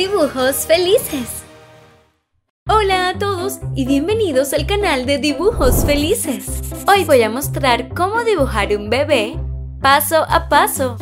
Dibujos felices. Hola a todos y bienvenidos al canal de Dibujos Felices. Hoy voy a mostrar cómo dibujar un bebé paso a paso.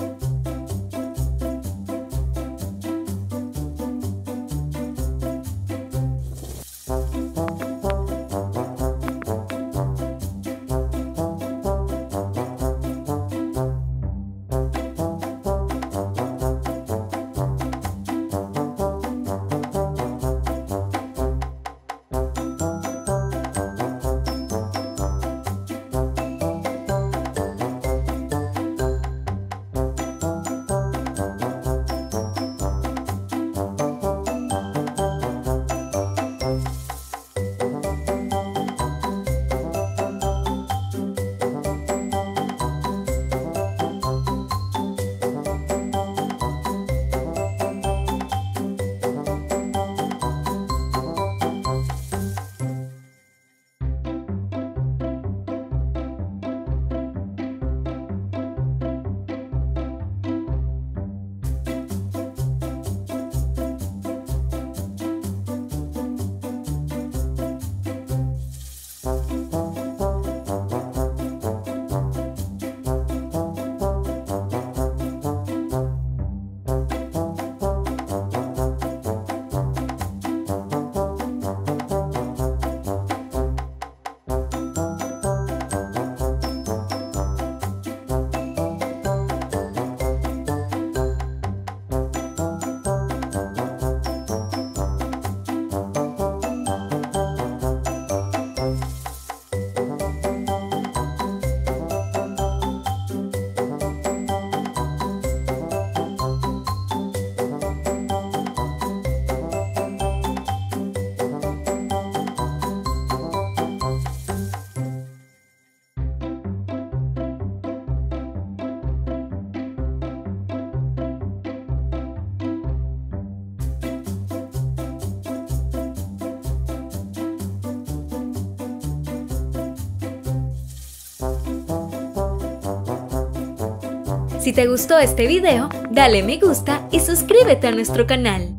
Si te gustó este video, dale me gusta y suscríbete a nuestro canal.